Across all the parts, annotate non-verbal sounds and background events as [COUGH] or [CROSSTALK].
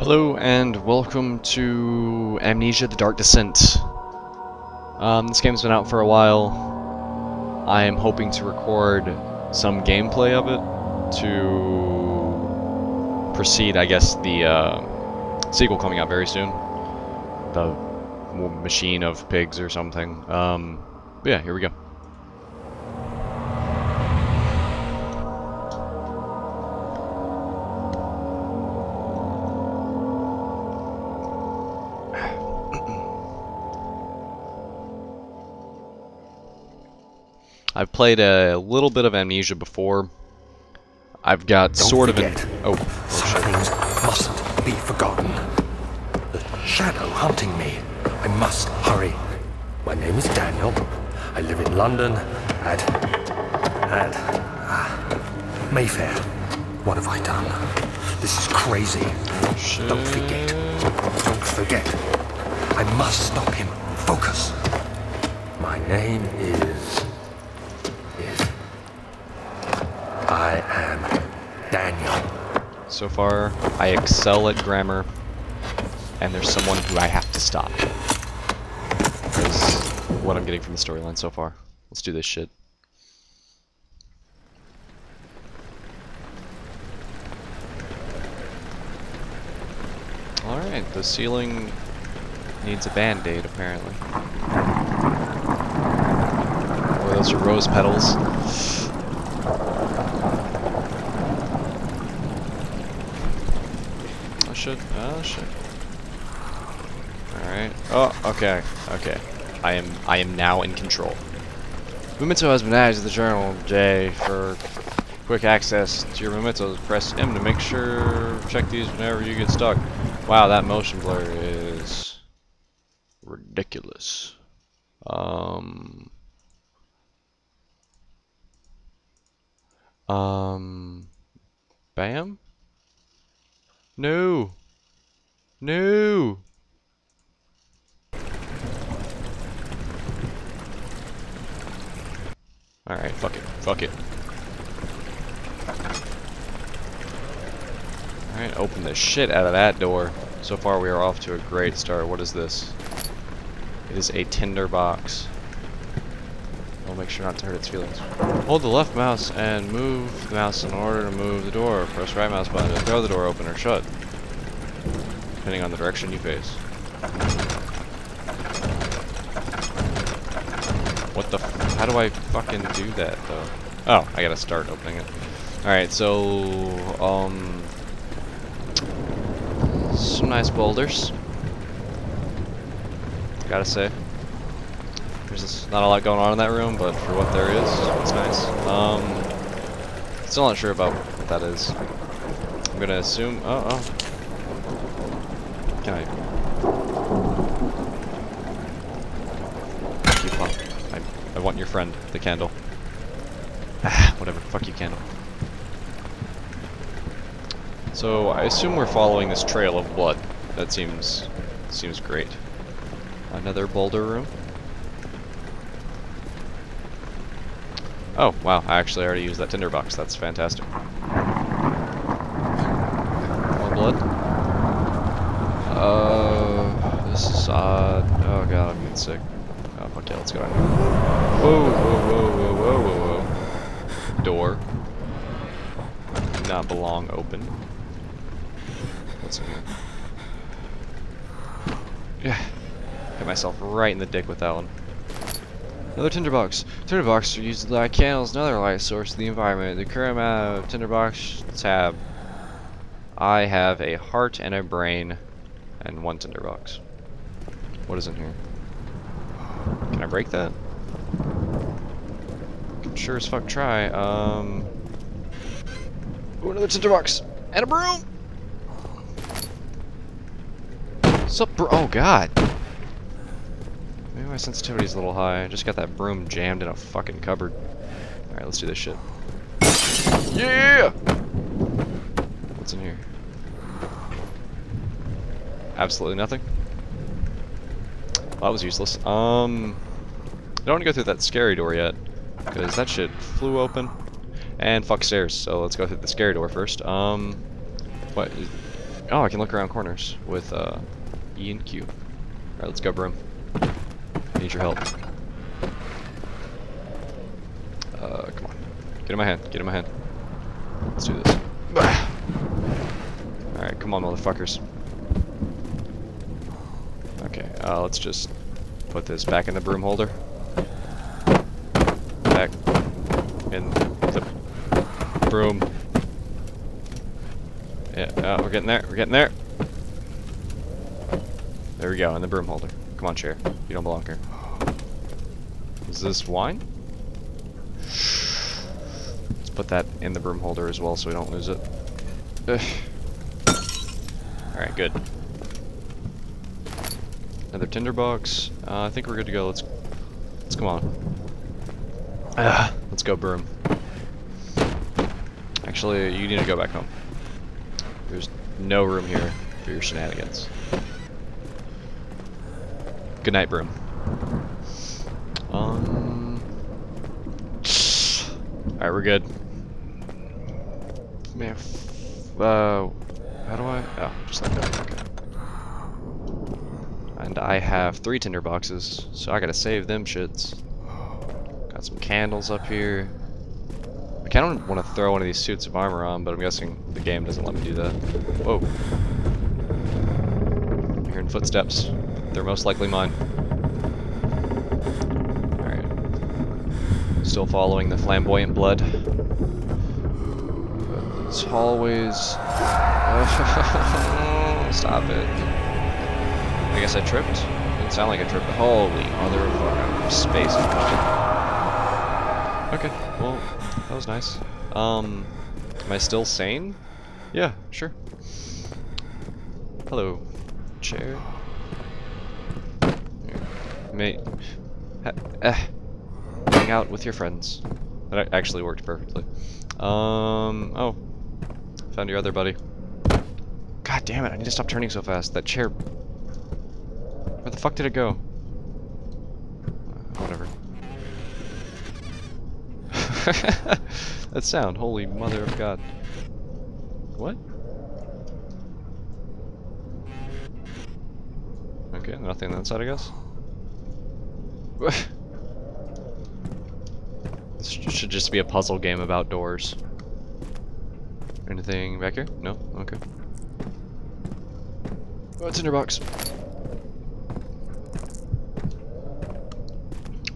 Hello and welcome to Amnesia The Dark Descent. Um, this game's been out for a while. I am hoping to record some gameplay of it to precede, I guess, the uh, sequel coming out very soon. The Machine of Pigs or something. Um, yeah, here we go. I've played a little bit of Amnesia before. I've got Don't sort of an oh, Some things mustn't be forgotten. The shadow hunting me. I must hurry. My name is Daniel. I live in London at at ah, Mayfair. What have I done? This is crazy. Don't forget. Don't forget. I must stop him. Focus. My name is I am Daniel. so far I excel at grammar, and there's someone who I have to stop. Is what I'm getting from the storyline so far. Let's do this shit. Alright, the ceiling needs a band-aid apparently. Or those are rose petals. Shit, oh shit. Alright. Oh, okay, okay. I am I am now in control. Memento has been added to the journal, J, for quick access to your mementos. Press M to make sure check these whenever you get stuck. Wow, that motion blur is ridiculous. Um Um Bam? No. No. Alright, fuck it. Fuck it. Alright, open the shit out of that door. So far we are off to a great start. What is this? It is a tinder box. Make sure not to hurt its feelings. Hold the left mouse and move the mouse in order to move the door. Press right mouse button to throw the door open or shut, depending on the direction you face. What the How do I fucking do that, though? Oh, I gotta start opening it. Alright, so, um... Some nice boulders. Gotta say. There's not a lot going on in that room, but for what there is, it's nice. Um, still not sure about what that is. I'm gonna assume. Oh, oh. Can I? Fuck you, Pop. I, I want your friend, the candle. Ah, [SIGHS] whatever. Fuck you, candle. So I assume we're following this trail of blood. That seems seems great. Another boulder room. Oh, wow, I actually already used that tinderbox. That's fantastic. More blood. Uh, this is odd. Oh god, I'm getting sick. Oh, fuck yeah, let's go. Whoa, whoa, whoa, whoa, whoa, whoa, whoa. Door. Do not belong open. What's in here? Yeah. Hit myself right in the dick with that one. Another tinderbox. Tinderbox are used to light candles, another light source of the environment. The current amount of tinderbox tab. I have a heart and a brain and one tinderbox. What is in here? Can I break that? Can sure as fuck try. Um. Ooh, another tinderbox and a broom. Sup, bro? Oh god. My sensitivity's a little high. I just got that broom jammed in a fucking cupboard. Alright, let's do this shit. Yeah! What's in here? Absolutely nothing. Well, that was useless. Um, I don't want to go through that scary door yet, because that shit flew open. And fuck stairs, so let's go through the scary door first. Um, what? Is, Oh, I can look around corners with uh, E and Q. Alright, let's go, Broom. Need your help. Uh, come on. Get in my hand. Get in my hand. Let's do this. Alright, come on, motherfuckers. Okay, uh, let's just put this back in the broom holder. Back in the broom. Yeah, uh, we're getting there. We're getting there. There we go, in the broom holder. Come on, chair. You don't belong here. Is this wine? Let's put that in the broom holder as well so we don't lose it. Alright, good. Another tinderbox. Uh, I think we're good to go. Let's let's come on. Ah, let's go broom. Actually, you need to go back home. There's no room here for your shenanigans. Good night, broom. Um. Alright, we're good. Man, uh, how do I? Oh, just like that. Okay. And I have three tinder boxes, so I gotta save them shits. Got some candles up here. I kind of want to throw one of these suits of armor on, but I'm guessing the game doesn't let me do that. Whoa. I'm hearing footsteps. They're most likely mine. Still following the flamboyant blood. It's always... [LAUGHS] Stop it. I guess I tripped. Didn't sound like I tripped. Holy motherfucker. Space is coming. Okay, well, that was nice. Um, am I still sane? Yeah, sure. Hello, chair. Mate, eh. Hang out with your friends. That actually worked perfectly. Um, oh, found your other buddy. God damn it, I need to stop turning so fast. That chair, where the fuck did it go? Uh, whatever. [LAUGHS] that sound, holy mother of God. What? Okay, nothing on that side, I guess. [LAUGHS] this should just be a puzzle game about doors. Anything back here? No? Okay. Oh, it's in your box.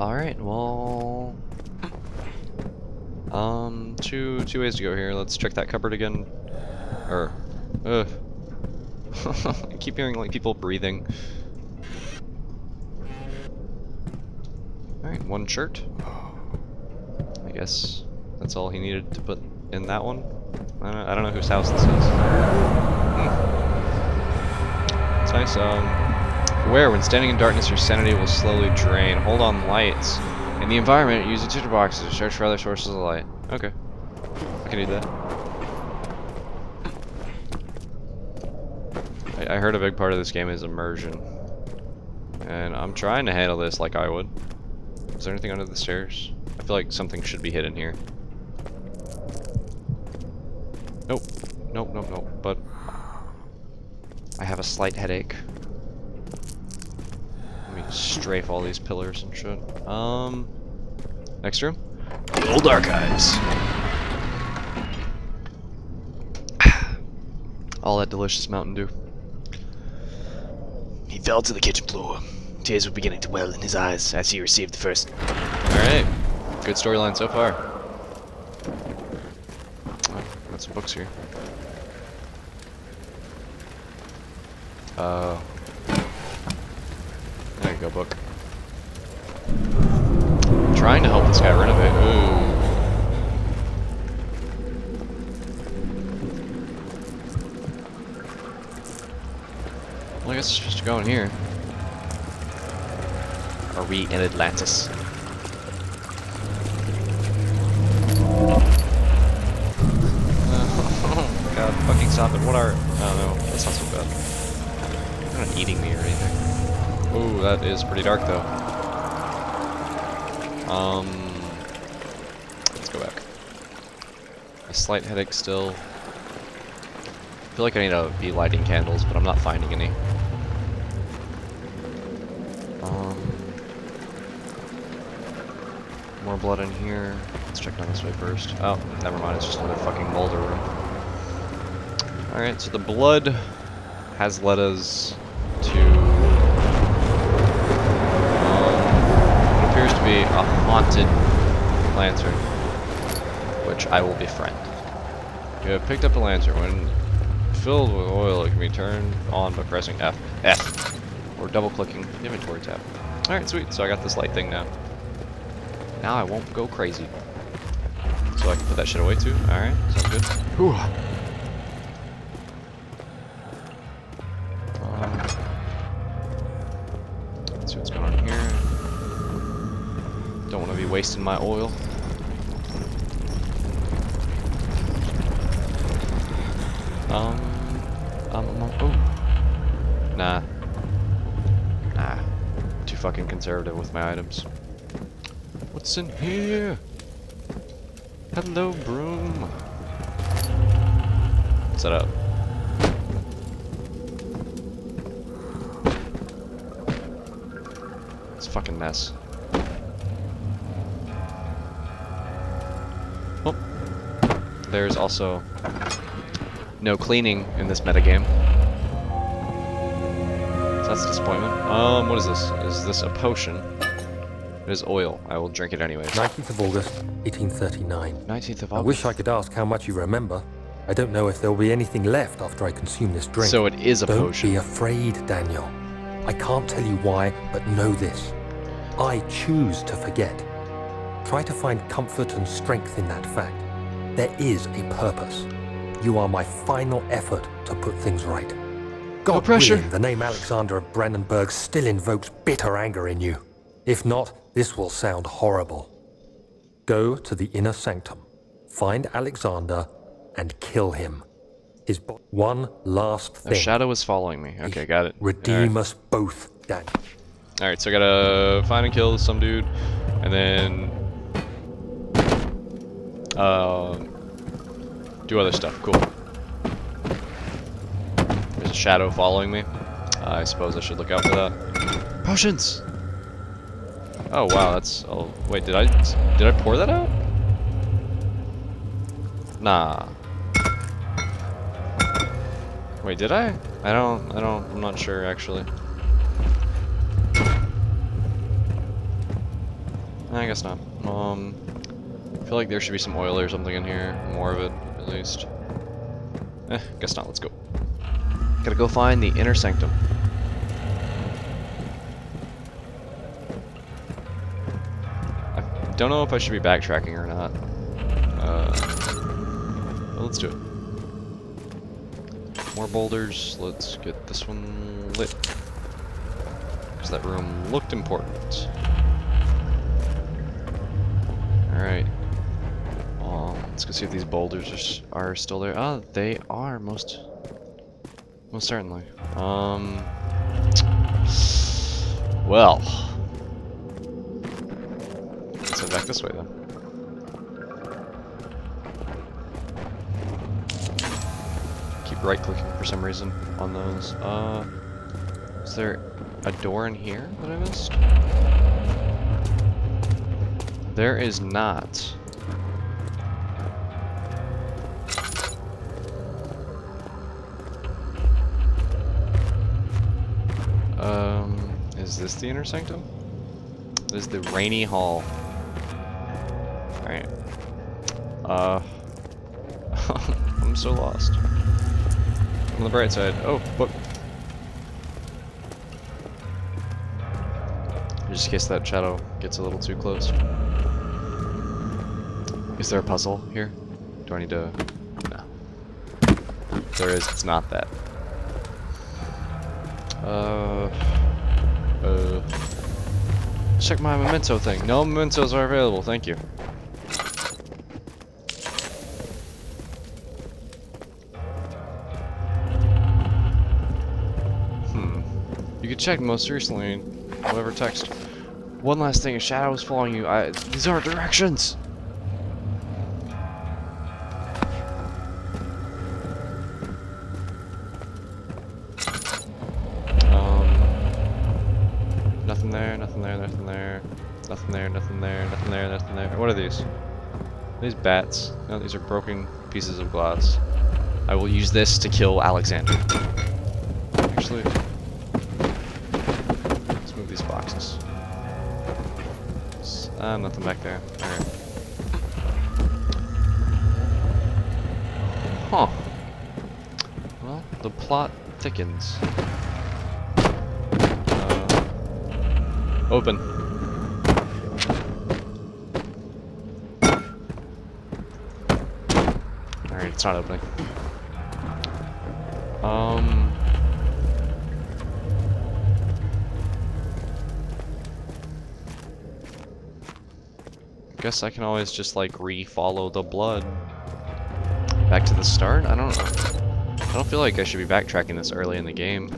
Alright, well... Um, two two ways to go here. Let's check that cupboard again. Or, ugh. [LAUGHS] I keep hearing like people breathing. Alright, one shirt. I guess that's all he needed to put in that one. I don't, I don't know whose house this is. Hmm. It's nice. Um, where when standing in darkness, your sanity will slowly drain. Hold on lights. In the environment, use the tinder boxes to search for other sources of light. Okay. I can do that. I, I heard a big part of this game is immersion. And I'm trying to handle this like I would. Is there anything under the stairs? I feel like something should be hidden here. Nope. Nope, nope, nope. But I have a slight headache. Let me strafe all these pillars and shit. Um, next room. The old archives. [SIGHS] all that delicious Mountain Dew. He fell to the kitchen floor. Tears were beginning to well in his eyes as he received the first. Alright. Good storyline so far. Oh, got some books here. Uh, there you go, book. I'm trying to help this guy renovate. Ooh. Well, I guess it's supposed to go in here. Are we in Atlantis? Stop it. What are... Oh no, that's not so bad. They're not eating me or anything. Ooh, that is pretty dark though. Um... Let's go back. A slight headache still. I feel like I need to be lighting candles, but I'm not finding any. Um, more blood in here. Let's check down this way first. Oh, never mind. It's just another fucking molder room. Alright, so the blood has led us to um, what appears to be a haunted lantern, which I will befriend. You have picked up a lantern. When filled with oil, it can be turned on by pressing F. F. Or double clicking the inventory tab. Alright, sweet. So I got this light thing now. Now I won't go crazy. So I can put that shit away too. Alright, sounds good. Whew. Wasting my oil. Um, um, um, um, oh. Nah. Nah. Too fucking conservative with my items. What's in here? Hello, broom. That up? It's fucking mess. There's also no cleaning in this metagame. So that's a disappointment. Um, what is this? Is this a potion? It is oil. I will drink it anyways. 19th of August, 1839. 19th of August. I wish I could ask how much you remember. I don't know if there will be anything left after I consume this drink. So it is a don't potion. be afraid, Daniel. I can't tell you why, but know this. I choose to forget. Try to find comfort and strength in that fact. There is a purpose. You are my final effort to put things right. God pressure. willing, the name Alexander of Brandenburg still invokes bitter anger in you. If not, this will sound horrible. Go to the inner sanctum, find Alexander, and kill him. His bo- one last A thing. shadow is following me. Okay, got it. Redeem us both, Daniel. Alright, so I gotta find and kill some dude, and then uh, do other stuff. Cool. There's a shadow following me. I suppose I should look out for that. Potions. Oh wow, that's. Oh wait, did I did I pour that out? Nah. Wait, did I? I don't. I don't. I'm not sure actually. I guess not. Um, I feel like there should be some oil or something in here. More of it, at least. Eh, guess not. Let's go. Gotta go find the inner sanctum. I don't know if I should be backtracking or not. Uh, let's do it. More boulders. Let's get this one lit. Because that room looked important. Let's go see if these boulders are, are still there. Oh, they are, most... Most certainly. Um... Well... Let's head back this way, then. Keep right-clicking for some reason on those. Uh... Is there a door in here that I missed? There is not. Is this the inner sanctum? This is the rainy hall. Alright. Uh, [LAUGHS] I'm so lost. On the bright side, oh, book. Just in case that shadow gets a little too close. Is there a puzzle here? Do I need to... No. If there is, it's not that. Uh... Uh... Check my memento thing. No mementos are available, thank you. Hmm. You can check most recently, whatever text. One last thing, a shadow is following you. I, these are directions! Nothing there, nothing there, nothing there, nothing there. What are these? These bats. No, these are broken pieces of glass. I will use this to kill Alexander. Actually, let's move these boxes. Ah, nothing back there. Alright. Huh. Well, the plot thickens. Uh, open. Alright, it's not opening. Um. Guess I can always just like re-follow the blood back to the start. I don't. I don't feel like I should be backtracking this early in the game,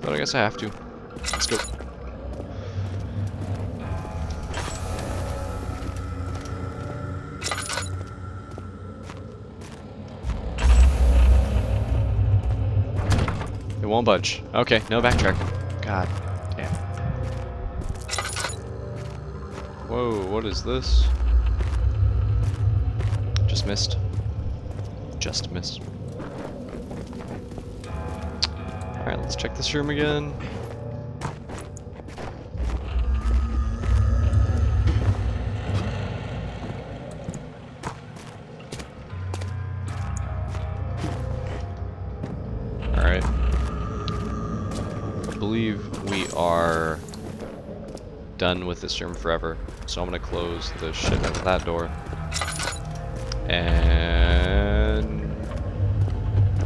but I guess I have to. Let's go. It won't budge. Okay, no backtrack. God damn. Whoa, what is this? Just missed. Just missed. Alright, let's check this room again. Done with this room forever. So I'm gonna close the shit out of that door. And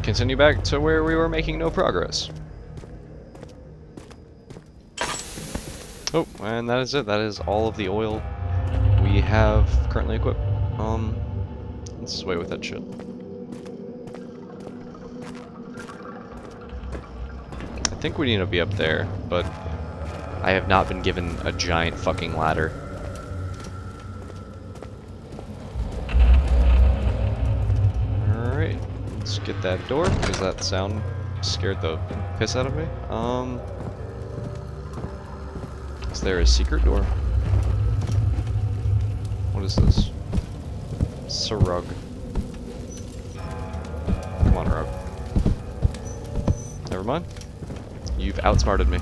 continue back to where we were making no progress. Oh, and that is it. That is all of the oil we have currently equipped. Um, let's just wait with that shit. I think we need to be up there, but I have not been given a giant fucking ladder. Alright, let's get that door, because that sound scared the piss out of me. Um, is there a secret door? What is this? It's a rug. Come on, rug. Never mind. You've outsmarted me.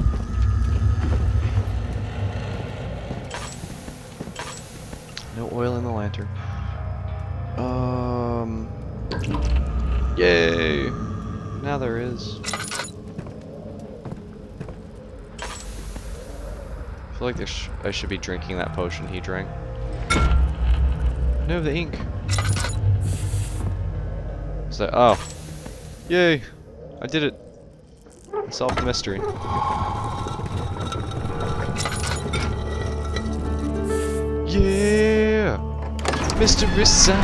No oil in the lantern. Um. Yay! Now there is. I feel like sh I should be drinking that potion he drank. No, the ink. Is that? Oh. Yay! I did it. I solved the mystery. Yeah! Mystery solved!